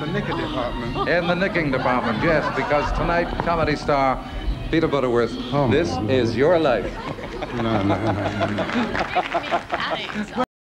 the nicking department. In the nicking department, yes, because tonight, comedy star Peter Butterworth, Oh, this is your life. No, no, no, no.